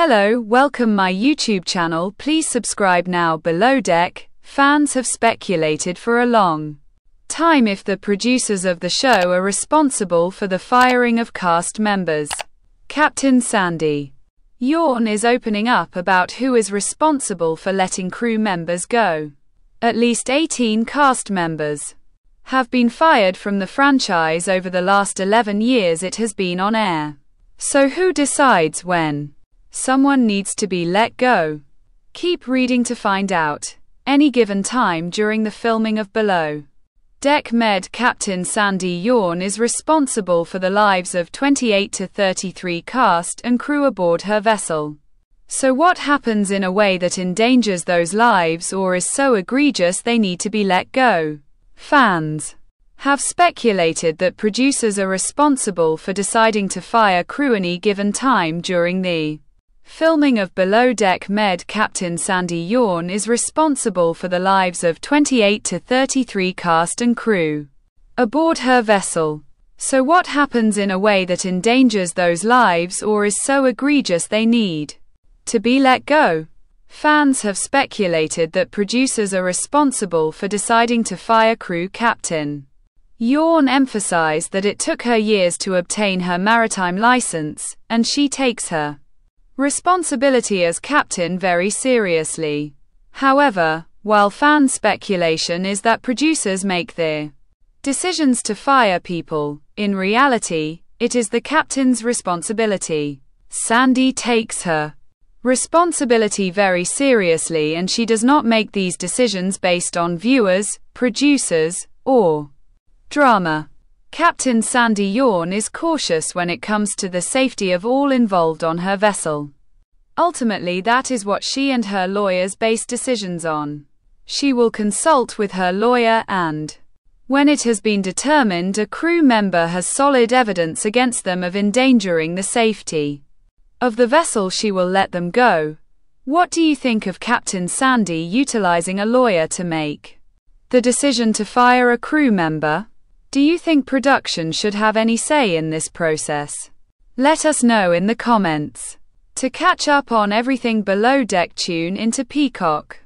Hello, welcome my YouTube channel. Please subscribe now. Below deck, fans have speculated for a long time if the producers of the show are responsible for the firing of cast members. Captain Sandy Yawn is opening up about who is responsible for letting crew members go. At least 18 cast members have been fired from the franchise over the last 11 years it has been on air. So who decides when someone needs to be let go? Keep reading to find out. Any given time during the filming of Below Deck Med Captain Sandy Yawn is responsible for the lives of 28 to 33 cast and crew aboard her vessel. So what happens in a way that endangers those lives or is so egregious they need to be let go? Fans have speculated that producers are responsible for deciding to fire crew any given time during the filming of Below Deck Med. Captain Sandy Yawn is responsible for the lives of 28 to 33 cast and crew aboard her vessel. So what happens in a way that endangers those lives or is so egregious they need to be let go? Fans have speculated that producers are responsible for deciding to fire crew captain. Yawn emphasized that it took her years to obtain her maritime license, and she takes her responsibility as captain very seriously. However, while fan speculation is that producers make their decisions to fire people, in reality, it is the captain's responsibility. Sandy takes her responsibility very seriously and she does not make these decisions based on viewers, producers, or drama. Captain Sandy Yawn is cautious when it comes to the safety of all involved on her vessel. Ultimately, that is what she and her lawyers base decisions on. She will consult with her lawyer and, when it has been determined a crew member has solid evidence against them of endangering the safety of the vessel she will let them go. What do you think of Captain Sandy utilizing a lawyer to make the decision to fire a crew member? Do you think production should have any say in this process? Let us know in the comments. To catch up on everything below deck tune into Peacock.